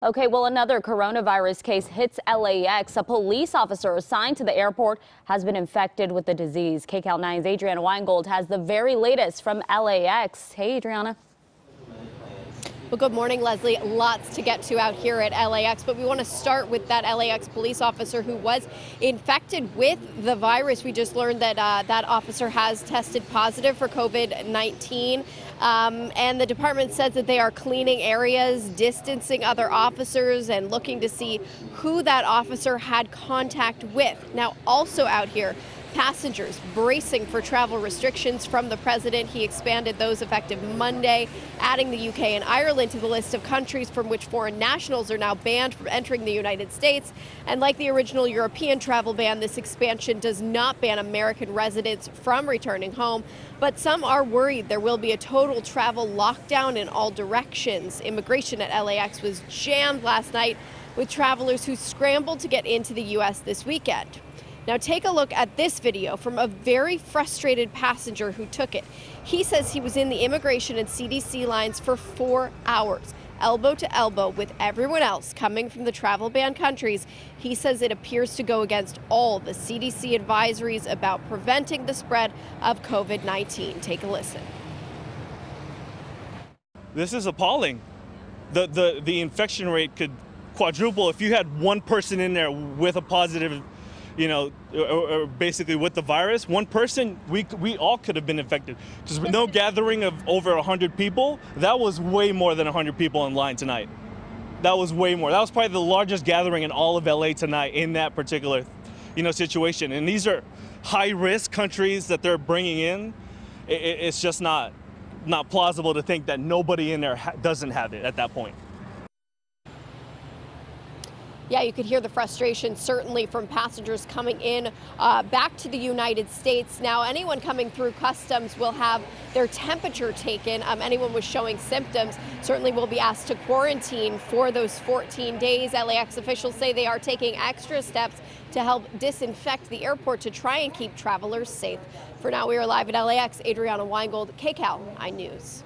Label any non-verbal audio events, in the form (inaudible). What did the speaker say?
Okay, well, another coronavirus case hits LAX. A police officer assigned to the airport has been infected with the disease. KCAL 9's Adrianna Weingold has the very latest from LAX. Hey, Adrianna. Well, good morning, Leslie. Lots to get to out here at LAX, but we want to start with that LAX police officer who was infected with the virus. We just learned that uh, that officer has tested positive for COVID 19. Um, and the department says that they are cleaning areas, distancing other officers, and looking to see who that officer had contact with. Now, also out here, passengers bracing for travel restrictions from the president. He expanded those effective Monday, adding the UK and Ireland to the list of countries from which foreign nationals are now banned from entering the United States. And like the original European travel ban, this expansion does not ban American residents from returning home. But some are worried there will be a total travel lockdown in all directions. Immigration at LAX was jammed last night with travelers who scrambled to get into the U.S. this weekend. Now take a look at this video from a very frustrated passenger who took it. He says he was in the immigration and CDC lines for four hours elbow to elbow with everyone else coming from the travel ban countries. He says it appears to go against all the CDC advisories about preventing the spread of COVID 19. Take a listen. This is appalling. The, the, the infection rate could quadruple if you had one person in there with a positive you know, or, or basically with the virus, one person, we, we all could have been infected. Because no (laughs) gathering of over 100 people, that was way more than 100 people in line tonight. That was way more. That was probably the largest gathering in all of LA tonight in that particular, you know, situation. And these are high-risk countries that they're bringing in. It, it's just not not plausible to think that nobody in there ha doesn't have it at that point. Yeah, you could hear the frustration certainly from passengers coming in uh, back to the United States. Now, anyone coming through customs will have their temperature taken. Um, anyone with showing symptoms certainly will be asked to quarantine for those 14 days. LAX officials say they are taking extra steps to help disinfect the airport to try and keep travelers safe. For now, we are live at LAX. Adrianna Weingold, KCAL 9 News.